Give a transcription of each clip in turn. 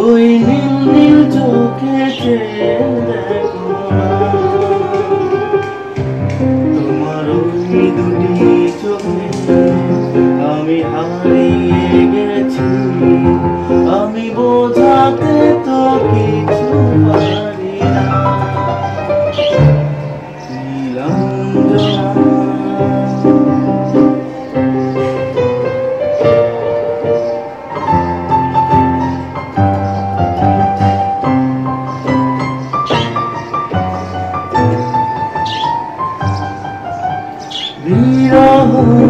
ওই নীল নীল চোখে দেখো। তোমার দুটি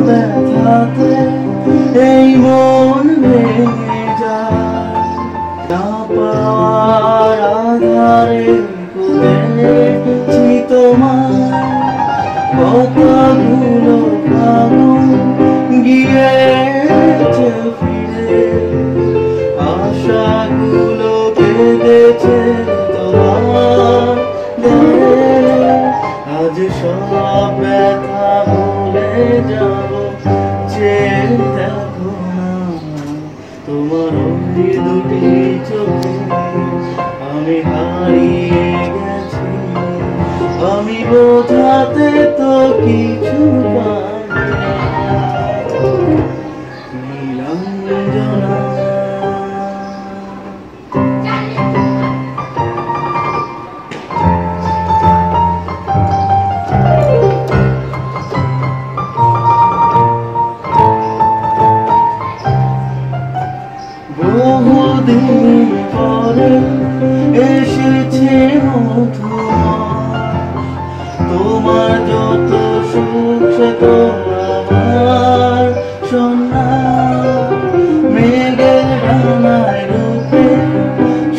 ব্যথাতে এই মন ভেঙে যায়। না পাওয়ার আধারে তোমার down. বহুদিন পরে এসেছে তোমার যত সুখ সে তোমার সোনা মেঘের ডানায় রূপে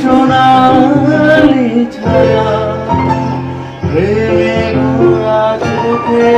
সোনালি ছায়া। প্রেমে ঘোরা চোখে